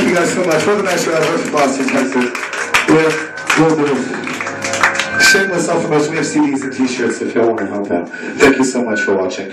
You guys so much. What a nice round of applause to Texas. Do. Shameless self-promotion. We have CDs and t-shirts if y'all want to help out. Thank you so much for watching.